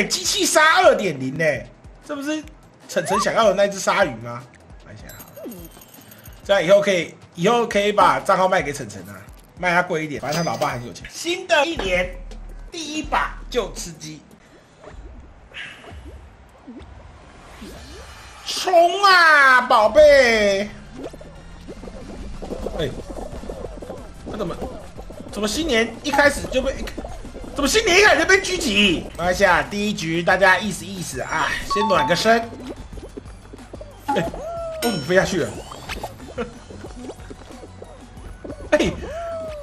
哎，机器鲨二点零呢？这不是晨晨想要的那只鲨鱼吗？买起来好，这样以后可以，以后可以把账号卖给晨晨啊，卖他贵一点，反正他老爸很有钱。新的一年，第一把就吃鸡，冲啊，宝贝！哎，他怎么怎么新年一开始就被？怎么新年一开始就被狙击？没关系啊，第一局大家意思意思啊，先暖个身。哎，我怎么飞下去了？哎，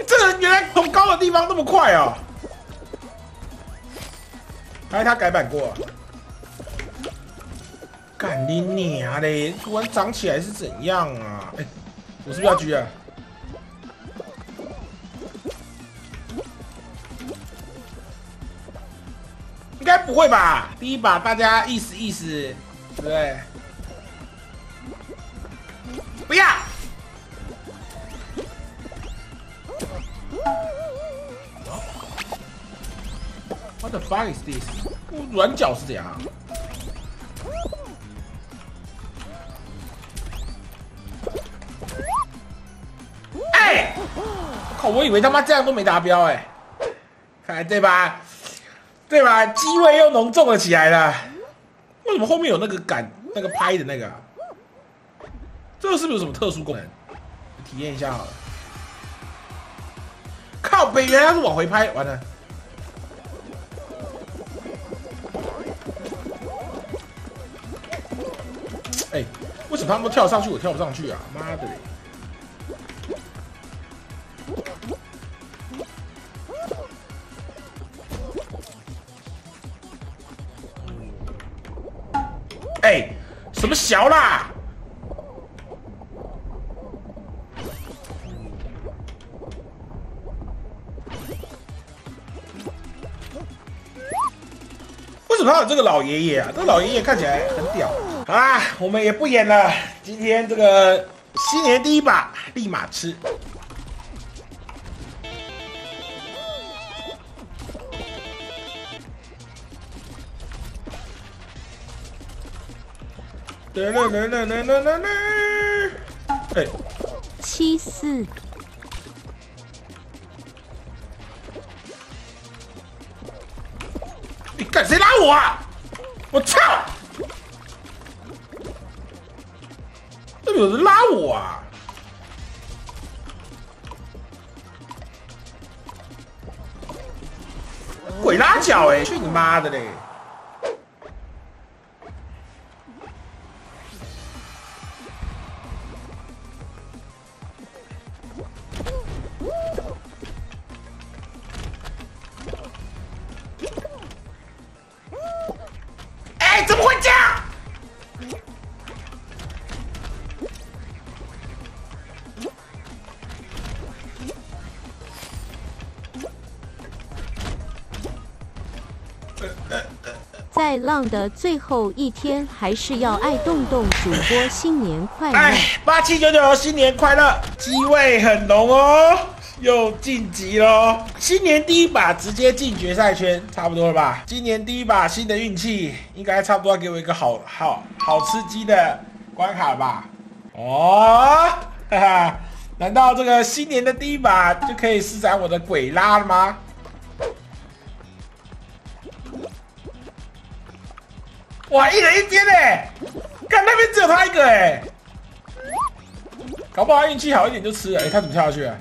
这个人原来从高的地方那么快哦！还是他改版过？干你娘嘞！突然长起来是怎样啊？哎，我是不是要狙啊？不会吧？第一把大家意思意思，对不对？不要！What the fuck is this？软脚是怎样？哎！靠！我以为他妈这样都没达标哎，看来对吧？对吧？机位又浓重了起来了。为什么后面有那个杆、那个拍的那个？这个是不是有什么特殊功能？体验一下好了。靠北，原来是往回拍，完了。哎，为什么他们跳上去，我跳不上去啊？妈的！什么小啦？为什么还有这个老爷爷啊？这个老爷爷看起来很屌。好啦，我们也不演了，今天这个新年第一把，立马吃。来来来来来来哎，七四，你干谁拉我啊？我操！怎么有人拉我啊？鬼拉脚哎！去你妈的嘞！在浪的最后一天，还是要爱动动主播新年快乐！哎，八七九九新年快乐，机位很浓哦，又晋级喽！新年第一把直接进决赛圈，差不多了吧？今年第一把新的运气，应该差不多要给我一个好好好吃鸡的关卡吧？哦，哈哈，难道这个新年的第一把就可以施展我的鬼拉了吗？哇，一人一边嘞！看那边只有他一个哎，搞不好运气好一点就吃了。哎，他怎么跳下去啊？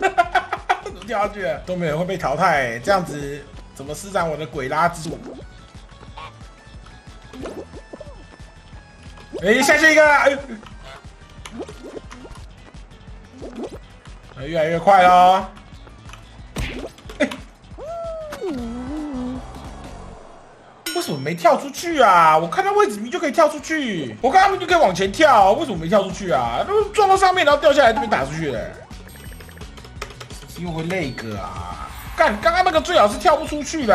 怎么跳下去？都没有人会被淘汰，这样子怎么施展我的鬼拉之术？哎，下去一个！哎，越来越快了。为什么没跳出去啊？我看到位置你就可以跳出去，我看他们就可以往前跳，为什么没跳出去啊？都撞到上面，然后掉下来，这边打出去了，又会那个啊！干，刚刚那个最好是跳不出去的。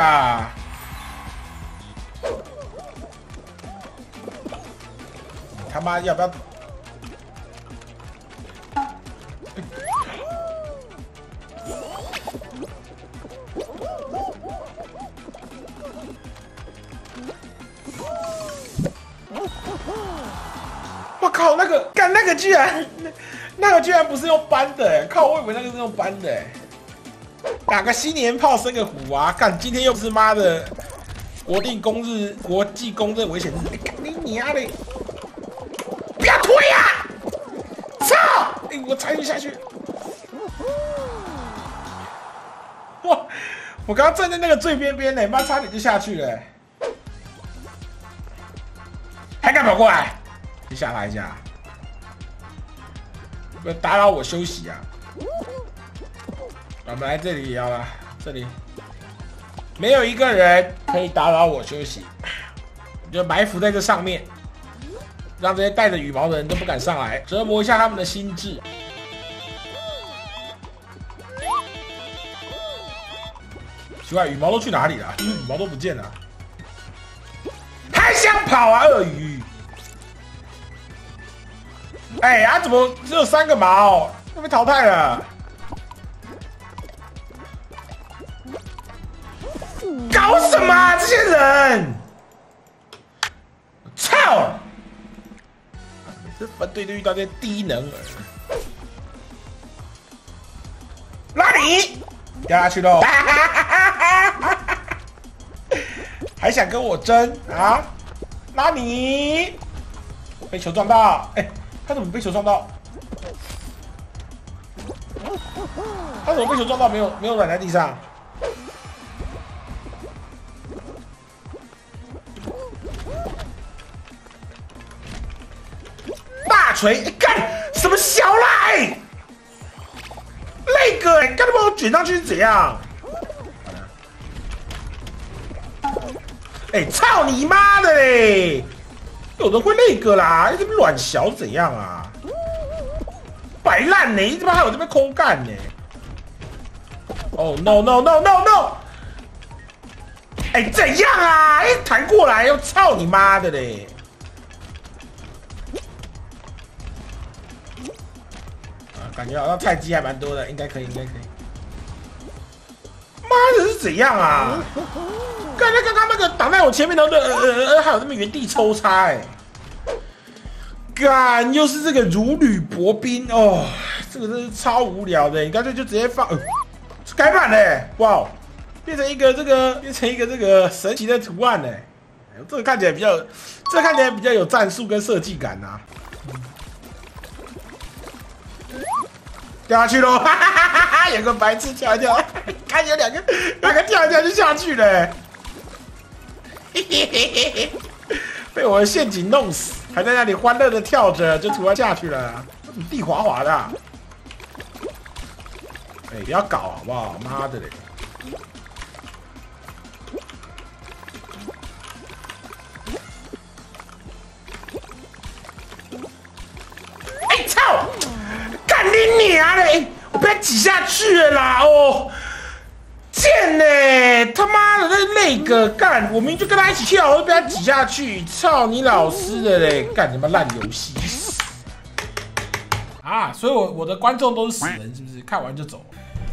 他妈要不要？那个居然，那个居然不是用搬的！靠，我以为那个是用搬的哎。打个新年炮，生个虎啊！干，今天又是妈的国定公日，国际公认危险日，你娘的！不要推呀！操！哎，我踩你下去。哇！我刚刚站在那个最边边呢，妈差点就下去了。还敢跑过来？你下来一下，打扰我休息啊！我们来这里也要了，这里没有一个人可以打扰我休息，就埋伏在这上面，让这些带着羽毛的人都不敢上来，折磨一下他们的心智。奇怪，羽毛都去哪里了？羽毛都不见了，还想跑啊，鳄鱼！哎呀，怎么只有三个毛？都被淘汰了！搞什么？这些人！操！这分队都遇到这些低能儿。拉你掉下去喽！还想跟我争啊？拉你！被球撞到！哎。他怎么被球撞到？他怎么被球撞到？没有没有软在地上。大锤干什么小赖？那个干他把我卷上去是怎样？哎，操你妈的嘞！有人会那个啦，你这卵小怎样啊？白烂呢，你怎么还有这边空干呢？哦，no no no no no！哎，怎样啊？一弹过来又操你妈的嘞！啊，感觉好像菜鸡还蛮多的，应该可以，应该可以。妈的是怎样啊？刚刚刚那个挡在我前面的，呃呃呃，还有那么原地抽插，哎，干，又是这个如履薄冰哦，这个真是超无聊的，你干脆就直接放，改版嘞，哇，变成一个这个，变成一个这个神奇的图案嘞，这个看起来比较，这看起来比较有战术跟设计感呐，掉下去喽，哈哈哈哈有个白痴跳一跳，看有两个，两个跳一跳就下去了。被我的陷阱弄死，还在那里欢乐的跳着，就突然下去了。地滑滑的，哎，不要搞好不好？妈的嘞！哎操！干你娘嘞！我被挤下去了啦！哦。贱呢！他妈的，那那个干，我明明就跟他一起跳，我被他挤下去，操你老师的嘞！干什么烂游戏？啊！所以，我我的观众都是死人，是不是？看完就走。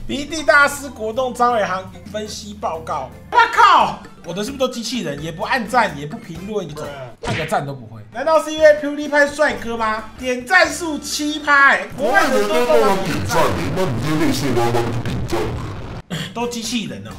鼻涕大师国栋张伟航分析报告。我靠！我的是不是都机器人？也不按赞，也不评论，就走，按个赞都不会。难道是因为 PewDiePie 帅哥吗？点赞数七拍，国外人都帮我点赞，那你就类似帮忙点赞。都机器人哦。